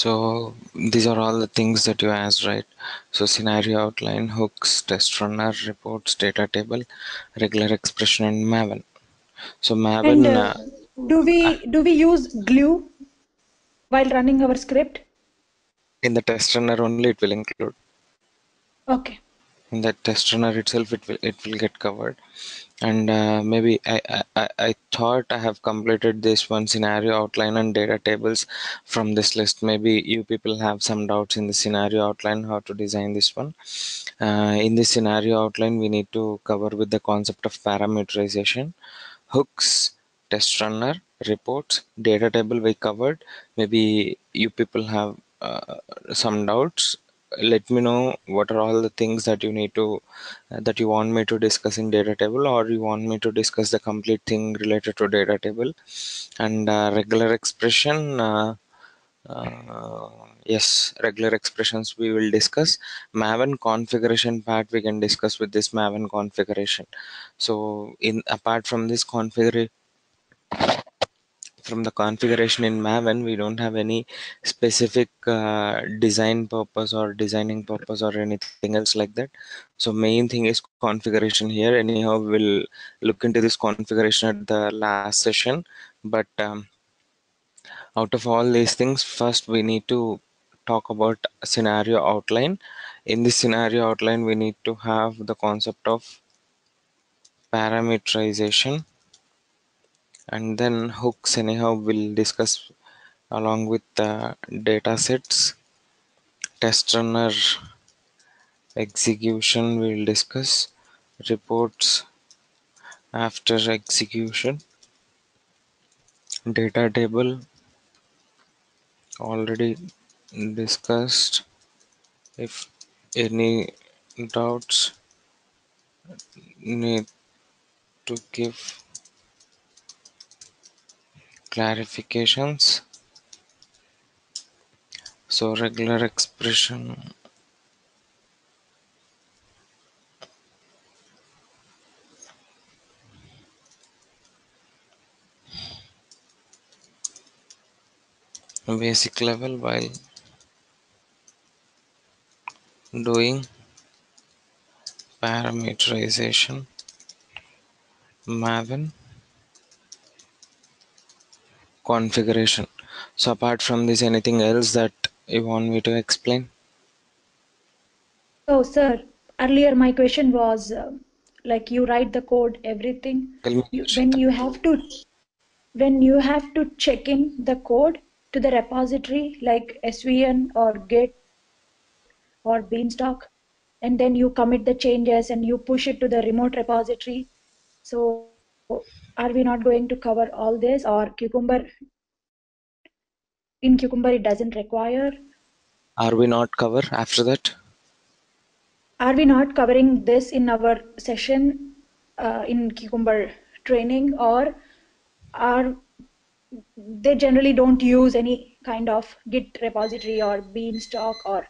So these are all the things that you asked, right? So scenario outline, hooks, test runner, reports, data table, regular expression, and Maven. So Maven, And uh, uh, do we do we use glue while running our script? in the test runner only, it will include. Okay. In the test runner itself, it will it will get covered. And uh, maybe I, I I thought I have completed this one scenario outline and data tables from this list. Maybe you people have some doubts in the scenario outline how to design this one. Uh, in this scenario outline, we need to cover with the concept of parameterization, hooks, test runner, reports, data table we covered. Maybe you people have uh, some doubts. Let me know what are all the things that you need to uh, that you want me to discuss in data table or you want me to discuss the complete thing related to data table. And uh, regular expression uh, uh, yes regular expressions we will discuss. Maven configuration part we can discuss with this maven configuration. So in apart from this configuration from the configuration in maven we don't have any specific uh, design purpose or designing purpose or anything else like that. So main thing is configuration here. Anyhow we'll look into this configuration at the last session. But um, out of all these things first we need to talk about scenario outline. In this scenario outline we need to have the concept of parameterization and then hooks anyhow we'll discuss along with the data sets. Test runner execution we'll discuss. Reports after execution. Data table already discussed. If any doubts need to give clarifications. So regular expression. Basic level while doing parameterization. Maven configuration so apart from this anything else that you want me to explain So, sir, earlier my question was uh, like you write the code, everything. You, when you have to when you have to check in the code to the repository like SVN or Git or Beanstalk, and then you commit the changes and you push it to the remote repository. So, are we not going to cover all this, or Cucumber? In Cucumber, it doesn't require. are we not cover after that Are we not covering this in our session uh, in Cucumber training, or are they generally don't use any kind of Git repository or Beanstalk or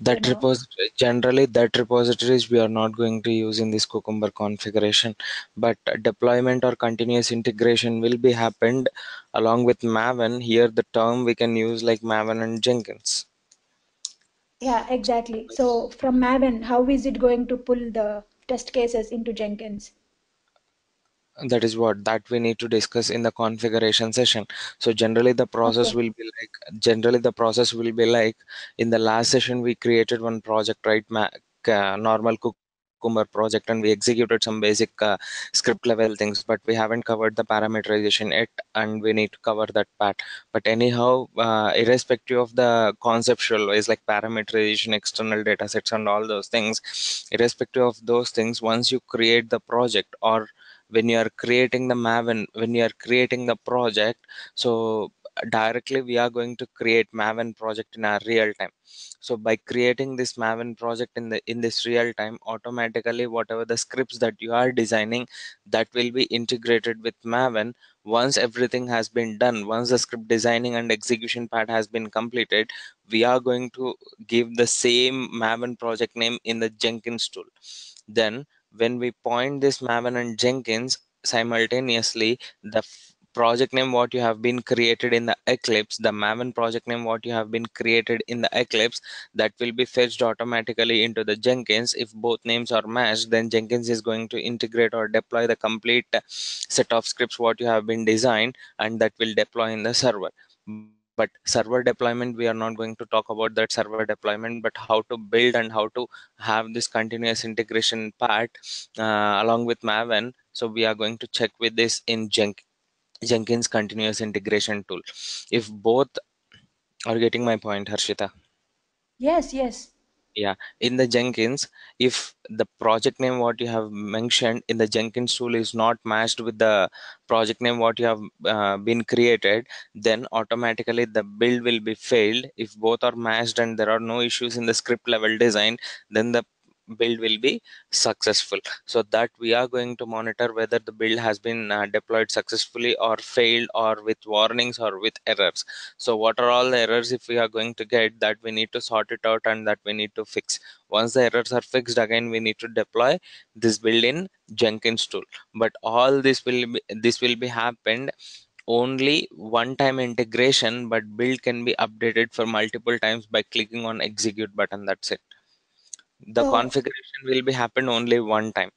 that know. repository generally that repositories we are not going to use in this cucumber configuration but deployment or continuous integration will be happened along with maven here the term we can use like maven and jenkins yeah, exactly. So from Maven, how is it going to pull the test cases into Jenkins? That is what that we need to discuss in the configuration session so generally the process Okay. will be like generally the process will be like in the last session we created one project right Mac, uh, normal cucumber project and we executed some basic uh, script level things but we haven't covered the parameterization yet and we need to cover that part but anyhow uh, irrespective of the conceptual ways like parameterization external data sets and all those things irrespective of those things once you create the project or when you are creating the maven when you are creating the project so directly we are going to create maven project in our real time. So by creating this maven project in the in this real time automatically whatever the scripts that you are designing that will be integrated with maven once everything has been done once the script designing and execution part has been completed we are going to give the same maven project name in the jenkins tool. Then when we point this maven and jenkins simultaneously the project name what you have been created in the eclipse the maven project name what you have been created in the eclipse that will be fetched automatically into the jenkins. If both names are matched then jenkins is going to integrate or deploy the complete set of scripts what you have been designed and that will deploy in the server but server deployment we are not going to talk about that server deployment but how to build and how to have this continuous integration part uh, along with maven. So we are going to check with this in Jen- jenkins continuous integration tool. If both are getting my point harshita? Yes, yes. Yeah in the jenkins if the project name what you have mentioned in the jenkins tool is not matched with the project name what you have uh, been created then automatically the build will be failed. If both are matched and there are no issues in the script level design then the build will be successful. So that we are going to monitor whether the build has been uh, deployed successfully or failed or with warnings or with errors. So what are all the errors if we are going to get that we need to sort it out and that we need to fix? Once the errors are fixed again we need to deploy this build in jenkins tool. But all this will be this will be happened only one time integration but build can be updated for multiple times by clicking on execute button. That's it the So, configuration will be happened only one time.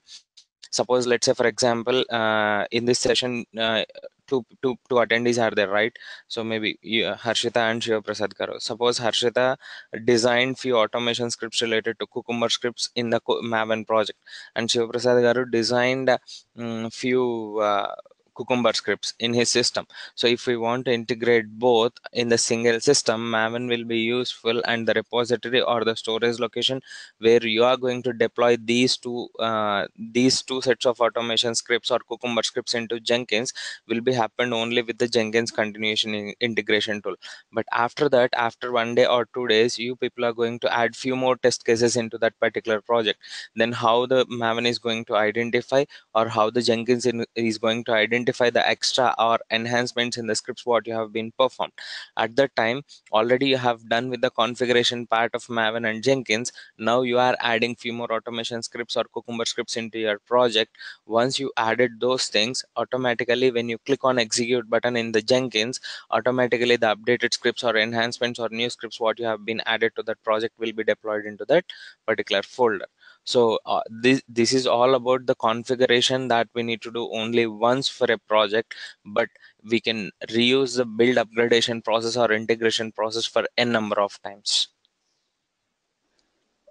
Suppose let's say for example uh, in this session uh, two, two, two attendees are there right? So maybe you, harshita and shiva prasad garu suppose harshita designed few automation scripts related to cucumber scripts in the maven project. And shiva prasad garu designed um, few uh, cucumber scripts in his system. So if we want to integrate both in the single system maven will be useful and the repository or the storage location where you are going to deploy these two uh, these two sets of automation scripts or cucumber scripts into jenkins will be happened only with the jenkins continuation in- integration tool. But after that after one day or two days you people are going to add few more test cases into that particular project. Then how the maven is going to identify or how the jenkins in, is going to identify the extra or enhancements in the scripts what you have been performed. At that time already you have done with the configuration part of maven and jenkins. Now you are adding few more automation scripts or cucumber scripts into your project. Once you added those things automatically when you click on execute button in the jenkins automatically the updated scripts or enhancements or new scripts what you have been added to that project will be deployed into that particular folder so uh, this this is all about the configuration that we need to do only once for a project but we can reuse the build upgradation process or integration process for a number of times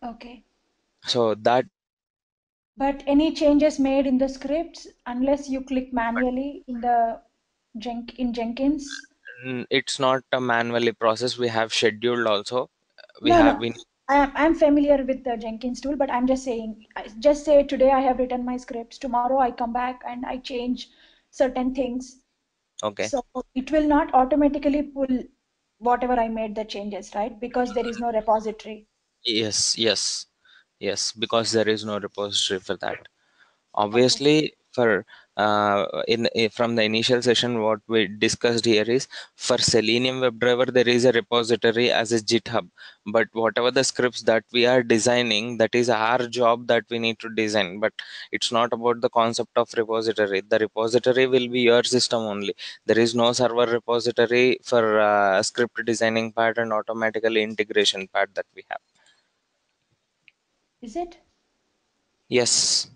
okay. so that But any changes made in the scripts, unless you click manually in the Jen in Jenkins? it's not a manually process we have scheduled also we No, have no. been I am I'm familiar with the Jenkins tool, but I'm just saying, just say today I have written my scripts. Tomorrow I come back and I change certain things. okay So it will not automatically pull whatever I made the changes, right? Because there is no repository. yes yes yes because there is no repository for that Okay. obviously for uh, in, in from the initial session what we discussed here is for selenium webdriver there is a repository as a github. But whatever the scripts that we are designing that is our job that we need to design. But it's not about the concept of repository. The repository will be your system only. There is no server repository for uh, script designing part and automatically integration part that we have. Is it? yes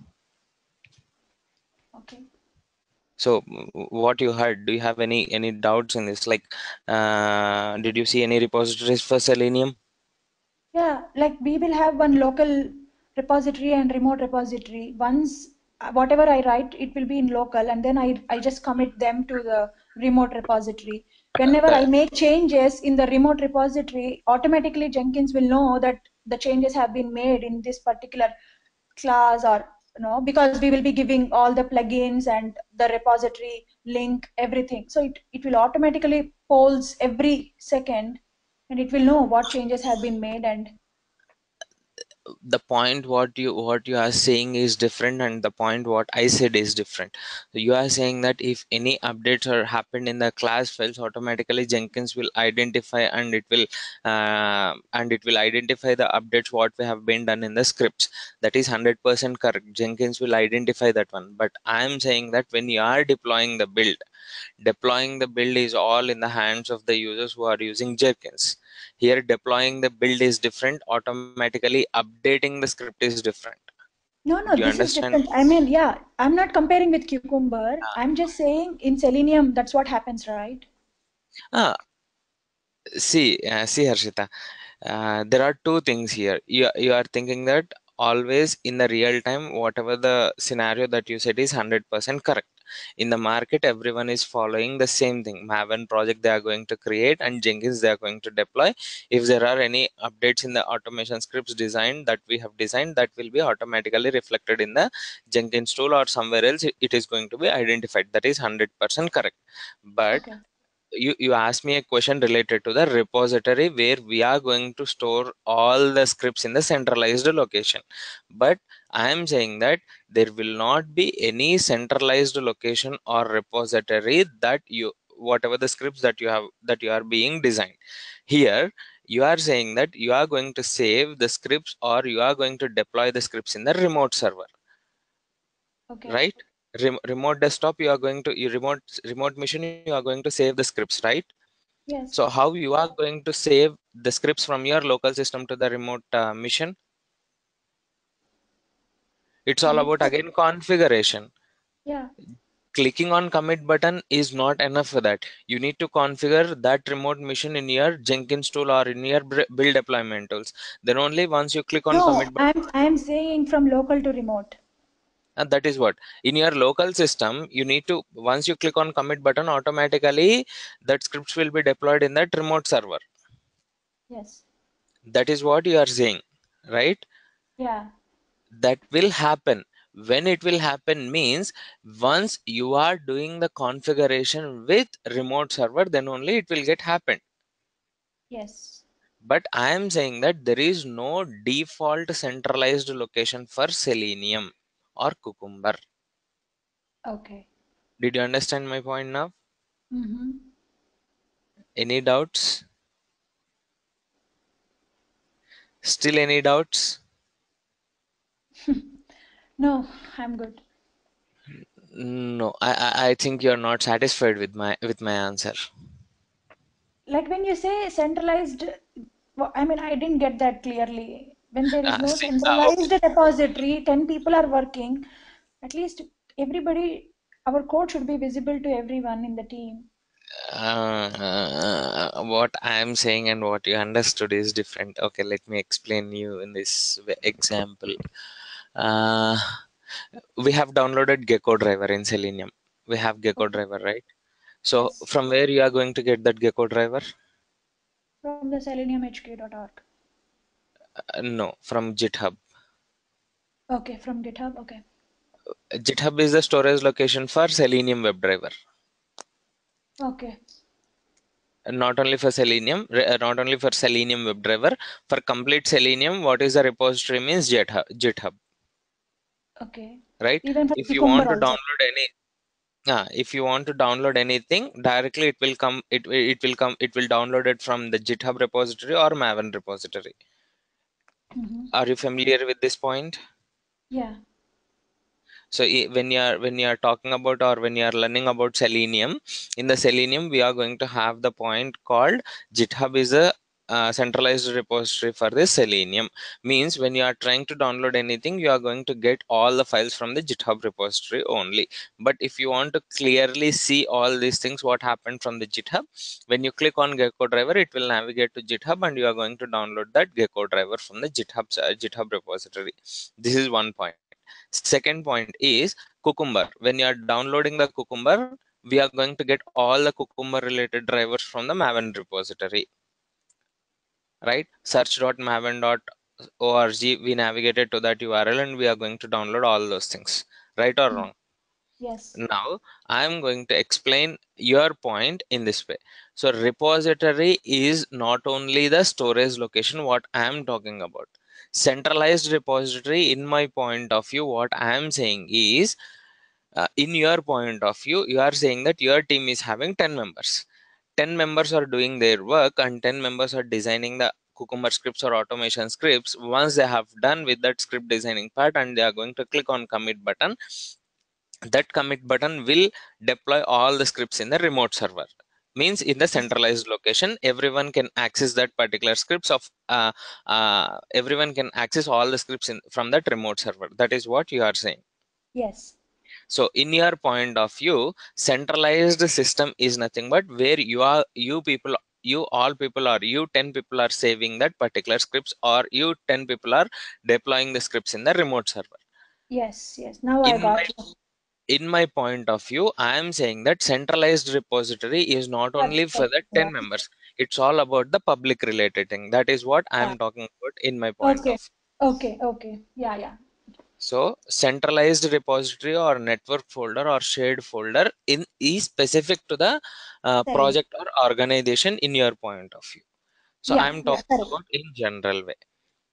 Okay. So, what you heard, do you have any any doubts in this? Like, uh, did you see any repositories for Selenium? Yeah, like we will have one local repository and remote repository. Once uh, whatever I write, it will be in local, and then I, I just commit them to the remote repository. Whenever I make changes in the remote repository, automatically Jenkins will know that the changes have been made in this particular class or you know because we will be giving all the plugins and the repository link everything. So it, it will automatically polls every second and it will know what changes have been made and the point what you what you are saying is different and the point what i said is different. So you are saying that if any updates are happened in the class files automatically jenkins will identify and it will uh, and it will identify the updates what we have been done in the scripts. That is 100% correct. Jenkins will identify that one. But i am saying that when you are deploying the build deploying the build is all in the hands of the users who are using jenkins here deploying the build is different. Automatically updating the script is different. No, no, you this is different. I mean, yeah, I'm not comparing with Cucumber. Ah, I'm just saying in Selenium, that's what happens, right? ah, see uh, see harshita uh, there are two things here. You, you are thinking that always in the real time whatever the scenario that you said is 100% correct in the market everyone is following the same thing. Maven project they are going to create and jenkins they are going to deploy. If there are any updates in the automation scripts design that we have designed that will be automatically reflected in the jenkins tool or somewhere else it is going to be identified. That is 100% correct. But Okay. you you asked me a question related to the repository where we are going to store all the scripts in the centralized location. But i am saying that there will not be any centralized location or repository that you whatever the scripts that you have that you are being designed. Here you are saying that you are going to save the scripts or you are going to deploy the scripts in the remote server. Okay. right? Rem- remote desktop you are going to you remote remote mission you are going to save the scripts right? Yes. so how you are going to save the scripts from your local system to the remote uh, mission it's all about again configuration yeah. clicking on commit button is not enough for that you need to configure that remote mission in your jenkins tool or in your build deployment tools then only once you click on No, commit button I'm I'm saying from local to remote. and that is what in your local system you need to once you click on commit button automatically that scripts will be deployed in that remote server Yes. that is what you are saying right Yeah. That will happen when it will happen means once you are doing the configuration with remote server then only it will get happened Yes. but i am saying that there is no default centralized location for selenium or cucumber Okay. did you understand my point now Mm-hmm. any doubts still any doubts No, I'm good. no i i, I think you're not satisfied with my with my answer Like when you say centralized, I mean, I didn't get that clearly. When there is uh, no uh, centralized repository, 10 people are working, at least everybody, our code should be visible to everyone in the team. uh, what I am saying and what you understood is different. Okay, let me explain you in this example. Uh, we have downloaded Gecko driver in Selenium. We have Gecko driver, right? So from where you are going to get that Gecko driver? From the seleniumhq.org. Uh, no, from GitHub. Okay, from GitHub. Okay. GitHub is the storage location for Selenium WebDriver. Okay. Not only for Selenium, uh, not only for Selenium WebDriver, for complete Selenium, what is the repository means GitHub? GitHub. Okay. right? If you want to also. download any Ah, if you want to download anything directly it will come it will- it will come it will download it from the github repository or maven repository Mm-hmm. are you familiar with this point Yeah. so when you are when you are talking about or when you are learning about selenium in the selenium we are going to have the point called github is a uh, centralized repository for this selenium. Means when you are trying to download anything you are going to get all the files from the github repository only. But if you want to clearly see all these things what happened from the github when you click on gecko driver it will navigate to github and you are going to download that gecko driver from the github uh, github repository. This is one point. Second point is cucumber. When you are downloading the cucumber we are going to get all the cucumber related drivers from the maven repository right? search.maven.org we navigated to that url and we are going to download all those things right or wrong? Yes. now i am going to explain your point in this way. So repository is not only the storage location what i am talking about. Centralized repository in my point of view what i am saying is uh, in your point of view you are saying that your team is having 10 members 10 members are doing their work and 10 members are designing the cucumber scripts or automation scripts. Once they have done with that script designing part and they are going to click on commit button that commit button will deploy all the scripts in the remote server. Means in the centralized location everyone can access that particular scripts of uh, uh, everyone can access all the scripts in, from that remote server. That is what you are saying? Yes. So in your point of view centralized system is nothing but where you are you people you all people are you 10 people are saving that particular scripts or you 10 people are deploying the scripts in the remote server Yes. Yes. Now I in my got you. in my point of view i am saying that centralized repository is not only for the 10 yeah. members it's all about the public related thing that is what i am Yeah. talking about in my point Okay. of Okay. Okay. Yeah. Yeah. So centralized repository or network folder or shared folder in is specific to the uh, project or organization in your point of view so Yeah. i'm talking Correct. about in general way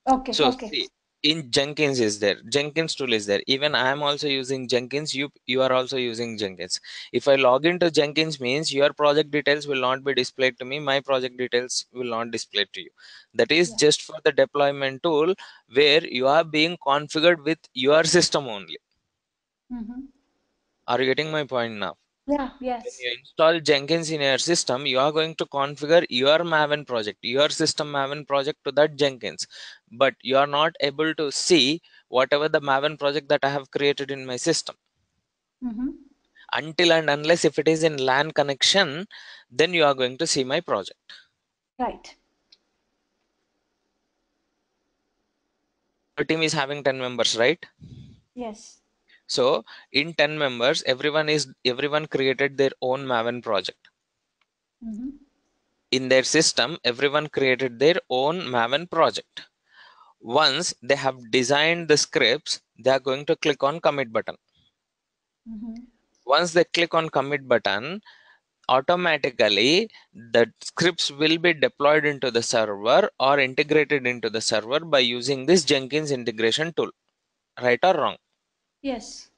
Okay. so Okay. see in jenkins is there. Jenkins tool is there. Even i am also using jenkins. You you are also using jenkins. If i log into jenkins means your project details will not be displayed to me. My project details will not display to you. That is Yeah. just for the deployment tool where you are being configured with your system only. Mm-hmm. are you getting my point now Yeah. yes. when you install jenkins in your system you are going to configure your maven project your system maven project to that jenkins but you are not able to see whatever the maven project that i have created in my system Mm-hmm. until and unless if it is in lan connection then you are going to see my project Right. your team is having 10 members right Yes. So in 10 members everyone is everyone created their own maven project. Mm-hmm. in their system everyone created their own maven project. Once they have designed the scripts they are going to click on commit button. Mm-hmm. once they click on commit button automatically the scripts will be deployed into the server or integrated into the server by using this jenkins integration tool. Right or wrong Yes.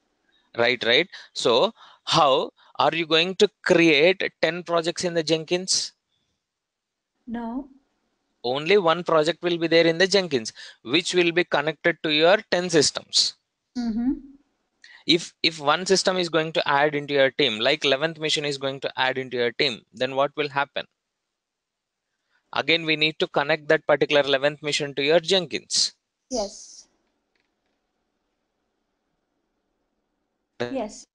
right right so how are you going to create 10 projects in the jenkins No. only one project will be there in the jenkins which will be connected to your 10 systems Mm-hmm. if if one system is going to add into your team like 11th mission is going to add into your team then what will happen again we need to connect that particular 11th mission to your jenkins Yes. Yes.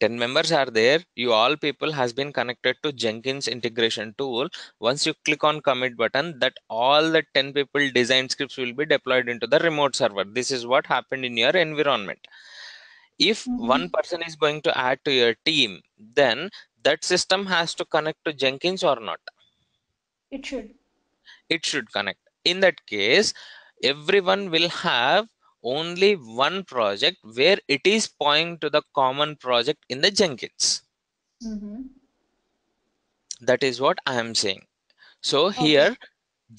10 members are there you all people has been connected to jenkins integration tool once you click on commit button that all the 10 people design scripts will be deployed into the remote server this is what happened in your environment if Mm-hmm. one person is going to add to your team then that system has to connect to jenkins or not It should. it should connect in that case everyone will have only one project where it is pointing to the common project in the jenkins Mm-hmm. that is what i am saying so Okay. here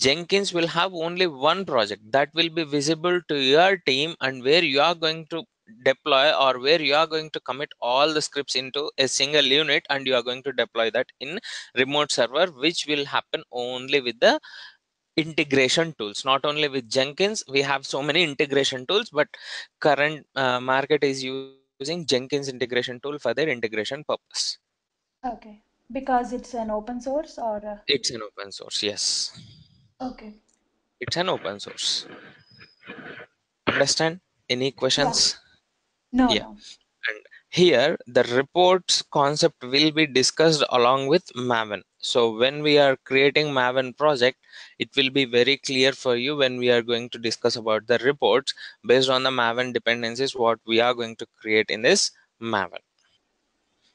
jenkins will have only one project that will be visible to your team and where you are going to deploy or where you are going to commit all the scripts into a single unit and you are going to deploy that in remote server which will happen only with the integration tools not only with jenkins we have so many integration tools but current uh, market is using jenkins integration tool for their integration purpose Okay. Because it's an open source or uh, it's an open source yes okay. it's an open source understand any questions No, Yeah. no. Here the reports concept will be discussed along with maven. So when we are creating maven project it will be very clear for you when we are going to discuss about the reports based on the maven dependencies what we are going to create in this maven.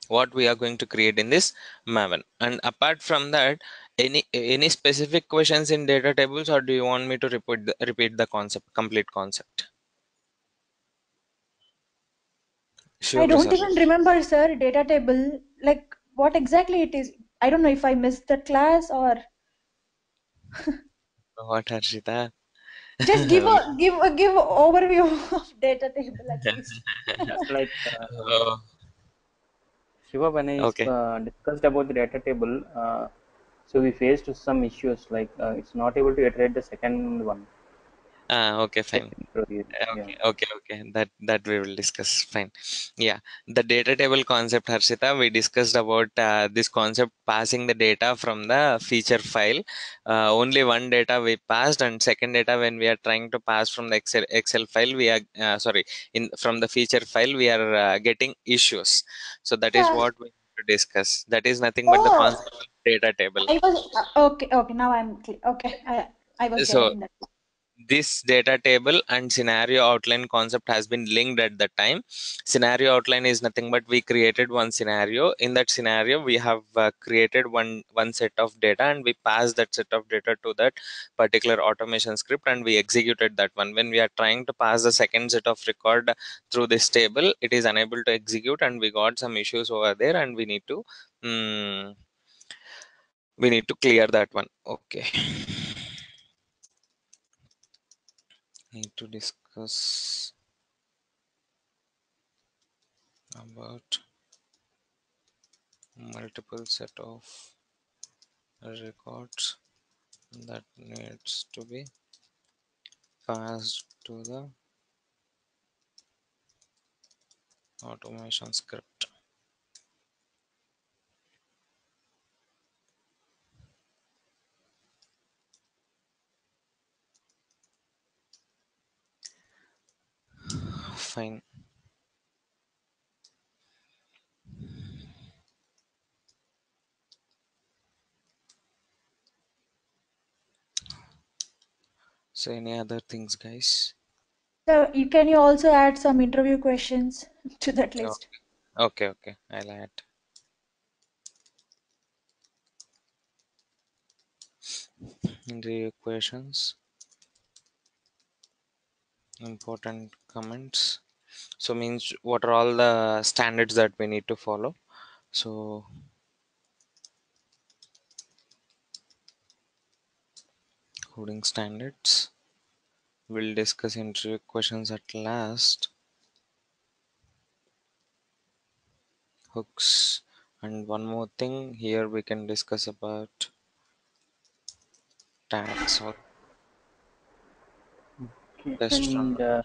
What we are going to create in this maven. And apart from that any any specific questions in data tables or do you want me to repeat the, repeat the concept complete concept I don't Prasad. even remember, sir, data table. Like what exactly it is. I don't know if I missed that class or what harshita Just give a give a give a overview of data table at least. like uh, Oh, Shiva, when I okay. uh, discussed about the data table, uh, so we faced some issues like uh, it's not able to iterate the second one. Ah, okay, fine. second. Yeah. Okay, okay, okay. That that we will discuss. Fine. Yeah, the data table concept, Harshita, we discussed about uh, this concept passing the data from the feature file. Uh, only one data we passed, and second data when we are trying to pass from the Excel Excel file, we are uh, sorry in from the feature file we are uh, getting issues. So that is Yeah. what we need to discuss. That is nothing but the Oh. concept of data table. I was uh, okay. Okay, now I'm clear. Okay, I I was So getting that. This data table and scenario outline concept has been linked at that time. Scenario outline is nothing but we created one scenario. In that scenario we have uh, created one one set of data and we pass that set of data to that particular automation script and we executed that one. When we are trying to pass the second set of record through this table it is unable to execute and we got some issues over there and we need to mm, we need to clear that one. Okay need to discuss about multiple set of records that needs to be passed to the automation script fine so any other things guys? So you can you also add some interview questions to that list? okay. Okay i'll add. The questions. Important comments so means what are all the standards that we need to follow? So coding standards. We'll discuss interview questions at last. Hooks. And one more thing here we can discuss about tags or Okay. Test run. And uh,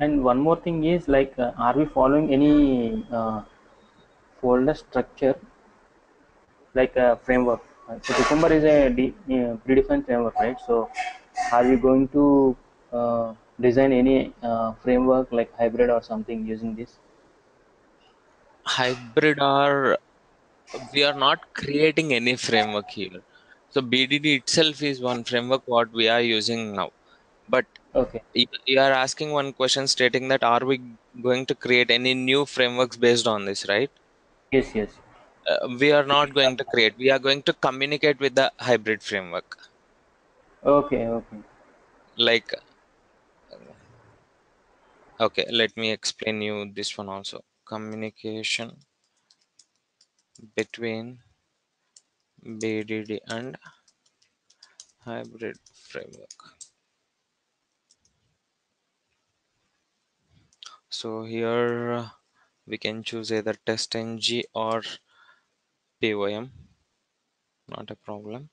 and one more thing is like, uh, are we following any uh, folder structure like a framework? Uh, So Cucumber is a de- uh, predefined framework, right? So are we going to uh, design any uh, framework like hybrid or something using this? hybrid or we are not creating any framework here so bdd itself is one framework what we are using now but Okay. you you are asking one question stating that are we going to create any new frameworks based on this right Yes. Yes. uh, we are not going to create we are going to communicate with the hybrid framework Okay. Okay. like okay let me explain you this one also communication between bdd and hybrid framework so here uh, we can choose either testng or pym not a problem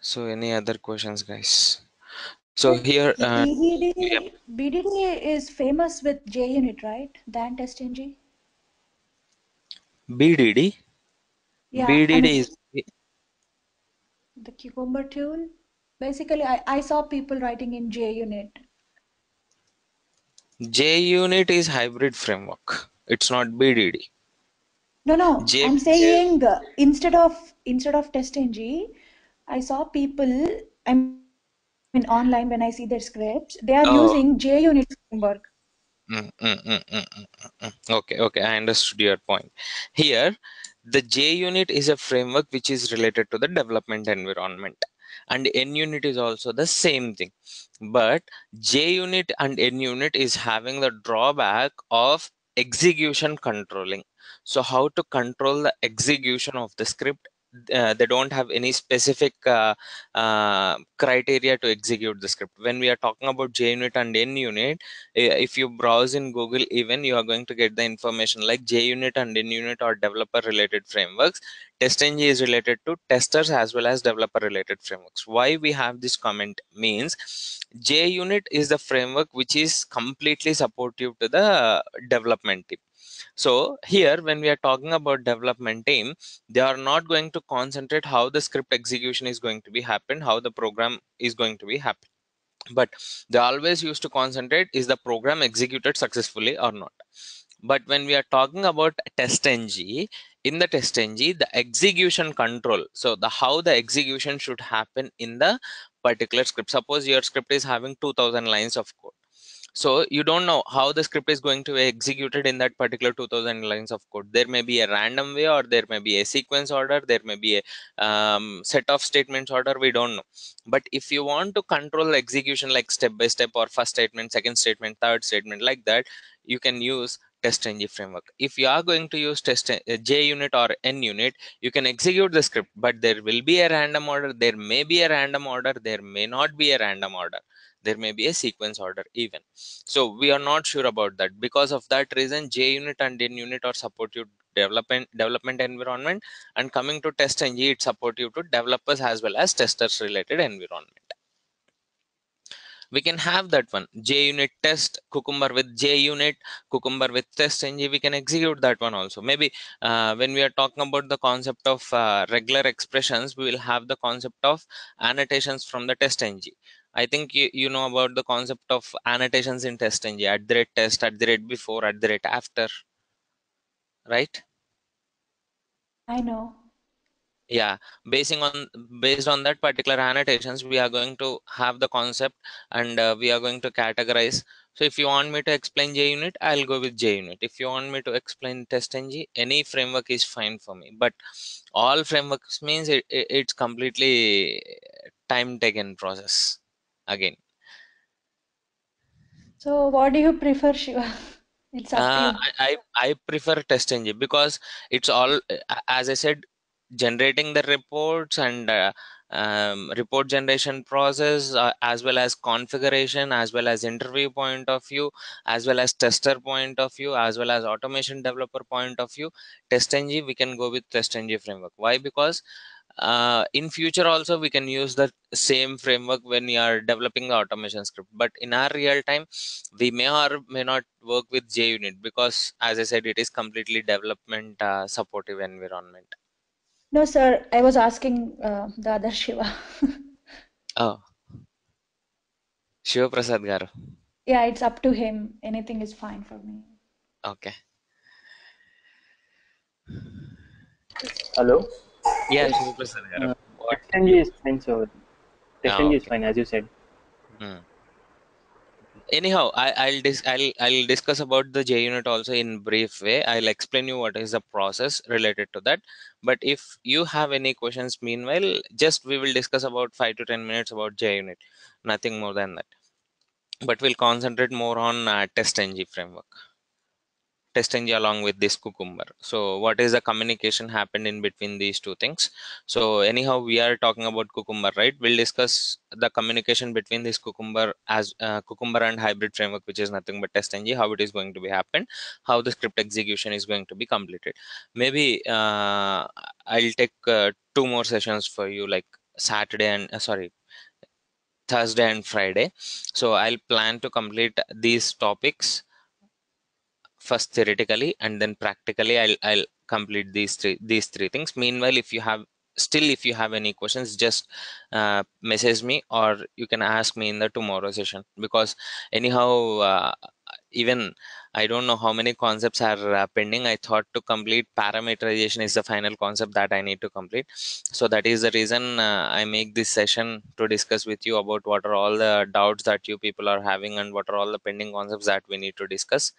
so any other questions guys so here uh, BDD. BDD is famous with JUnit, right? Than TestNG. bdd Yeah, bdd is the Cucumber tool. Basically, I, I saw people writing in JUnit. JUnit is hybrid framework. It's not BDD. No, no, J, I'm saying uh, instead of instead of TestNG, I saw people. I mean, online when I see their scripts, they are Oh. using JUnit framework. Mm, mm, mm, mm, mm, mm. Okay, okay, I understood your point. Here, the JUnit is a framework which is related to the development environment, and n unit is also the same thing. But j unit and n unit is having the drawback of execution controlling. So, how to control the execution of the script uh, they don't have any specific uh, uh, criteria to execute the script. When we are talking about junit and nunit uh, if you browse in google even you are going to get the information like junit and nunit are developer related frameworks. Testng is related to testers as well as developer related frameworks. Why we have this comment means junit is the framework which is completely supportive to the development team so here when we are talking about development team they are not going to concentrate how the script execution is going to be happen how the program is going to be happen but they always used to concentrate is the program executed successfully or not? But when we are talking about test testng in the test testng the execution control so the how the execution should happen in the particular script. Suppose your script is having 2000 lines of code so you don't know how the script is going to be executed in that particular 2000 lines of code. There may be a random way or there may be a sequence order. There may be a um, set of statements order. We don't know. But if you want to control execution like step by step or first statement second statement third statement like that you can use testng framework. If you are going to use test uh, junit or nunit you can execute the script. But there will be a random order. There may be a random order. There may not be a random order there may be a sequence order even. So we are not sure about that. Because of that reason junit and nunit are supportive development development environment. And coming to test testng it supportive to developers as well as testers related environment. We can have that one. Junit test cucumber with junit cucumber with test testng we can execute that one also. Maybe uh, when we are talking about the concept of uh, regular expressions we will have the concept of annotations from the test testng I think you, you know about the concept of annotations in testng at the rate test, at the rate before, at the rate after, right? I know. Yeah, basing on based on that particular annotations, we are going to have the concept and uh, we are going to categorize. So if you want me to explain JUnit, I'll go with JUnit. If you want me to explain testng, any framework is fine for me. But all frameworks means it, it it's completely time taken process again So what do you prefer, Shiva? It's uh. I, I prefer testng because it's all uh, as i said generating the reports and uh, um, report generation process uh, as well as configuration as well as interview point of view as well as tester point of view as well as automation developer point of view testng we can go with testng framework why because uh, in future also we can use the same framework when we are developing the automation script but in our real time we may or may not work with junit because as i said it is completely development uh, supportive environment No, sir, I was asking uh, the other Shiva. oh shiva prasad garu Yeah, it's up to him. Anything is fine for me. okay Hello. Yeah shiva prasad garu Uh, what? testng is fine, so testng is okay. fine, as you said. Hmm. anyhow I, i'll dis- I'll, I'll discuss about the junit also in brief way. I'll explain you what is the process related to that. But if you have any questions meanwhile just we will discuss about 5 to 10 minutes about junit nothing more than that. But we'll concentrate more on uh, testng framework testng along with this cucumber. So what is the communication happened in between these two things? So anyhow we are talking about cucumber right? We'll discuss the communication between this cucumber as uh, cucumber and hybrid framework which is nothing but testng how it is going to be happened, how the script execution is going to be completed. Maybe uh, i'll take uh, two more sessions for you like saturday and uh, sorry thursday and friday. So i'll plan to complete these topics first theoretically and then practically i'll i'll complete these three these three things. Meanwhile if you have still if you have any questions just uh, message me or you can ask me in the tomorrow session. Because anyhow uh, even i don't know how many concepts are uh, pending. I thought to complete parameterization is the final concept that i need to complete. So that is the reason uh, i make this session to discuss with you about what are all the doubts that you people are having and what are all the pending concepts that we need to discuss